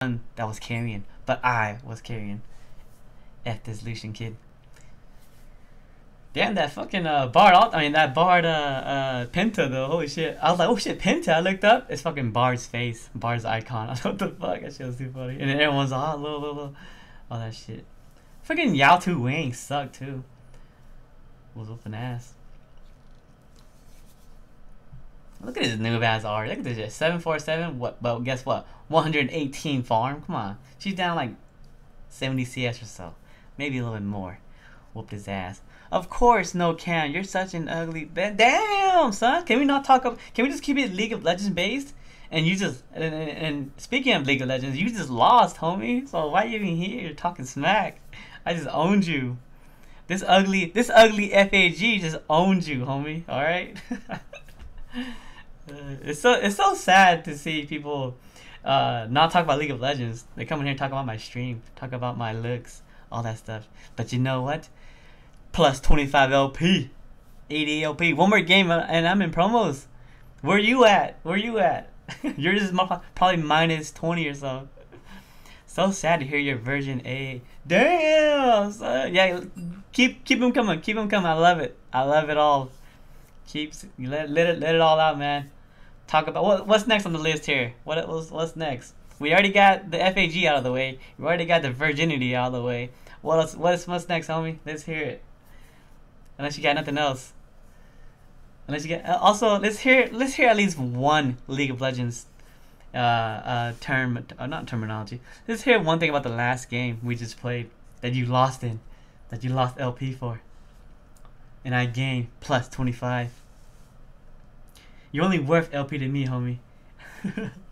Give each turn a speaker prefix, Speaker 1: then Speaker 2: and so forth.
Speaker 1: that was carrying, but I was carrying. F this Lucian kid. Damn that fucking uh Bard I mean that Bard uh uh Penta though, holy shit. I was like, oh shit, Penta, I looked up, it's fucking Bard's face, Bard's icon. I what the fuck? That shit was too funny. And then everyone's like, oh little little all that shit. Fucking Yao Tu Wing sucked too. Was whooping ass. Look at his noob ass art. Look at this shit. 747. What? But guess what? 118 farm. Come on. She's down like 70 CS or so. Maybe a little bit more. Whooped his ass. Of course, no can. You're such an ugly. Damn, son. Can we not talk? About, can we just keep it League of Legends based? And you just and, and, and speaking of League of Legends, you just lost, homie. So why are you even here You're talking smack? I just owned you. This ugly, this ugly FAG just owned you, homie. All right. Uh, it's so it's so sad to see people uh, not talk about League of Legends. They come in here talk about my stream, talk about my looks, all that stuff. But you know what? Plus 25 LP, 80 LP. One more game uh, and I'm in promos. Where you at? Where you at? You're just probably minus 20 or so. So sad to hear your version A. Damn, yeah. Keep keep them coming. Keep them coming. I love it. I love it all. Keeps let let it let it all out, man talk about what, what's next on the list here. What what's, what's next? We already got the FAG out of the way. We already got the virginity out of the way. What else? What's what's next, homie? Let's hear it. Unless you got nothing else. Unless you get uh, also let's hear let's hear at least one League of Legends uh, uh, term uh, not terminology. Let's hear one thing about the last game we just played that you lost in, that you lost LP for, and I gained plus twenty five. You're only worth LP to me, homie.